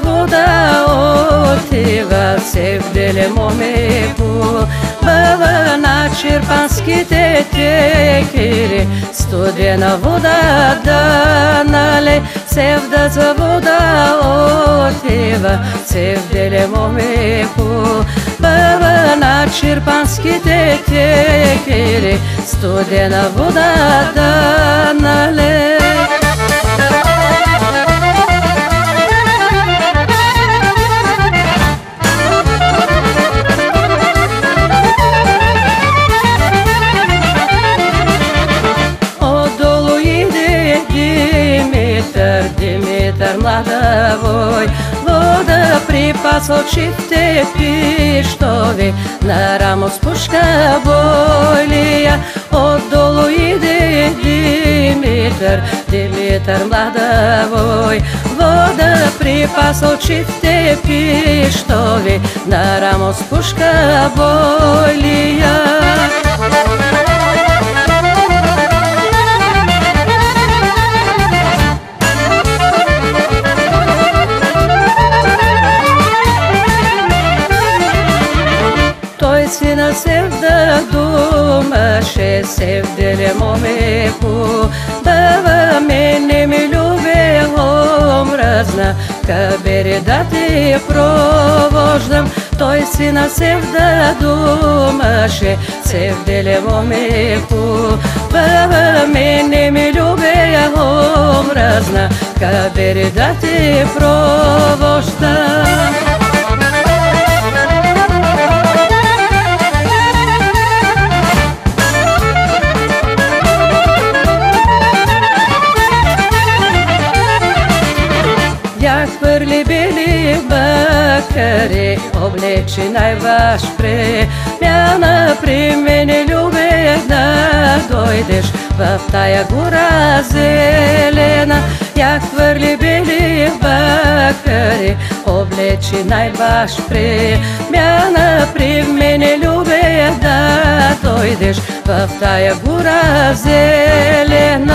вода отива се вделе момеко на черпанските текери Студена вода да нале. Севда за вода отива Се вделе момеко на черпанските текери Студена вода да нале Димитър Младавой Вода припас очите пиштови На рамо с пушка бойлия Отдолу иде Димитър Димитър Младавой Вода припас очите пиштови На рамо с пушка бойлия сина севда думаше севделе момеку Бава мене ми любе омразна Кабере да те провождам. Той сина севда думаше севделе момеку Бава мене ми любе омразна Кабере да те провождам хвърли били бакари, облечи най-ваш премяна при мене любе да дойдеш в тая гора зелена. Я хвърли били бакари, облечи най-ваш премяна при мене любе да дойдеш в тая гора зелена.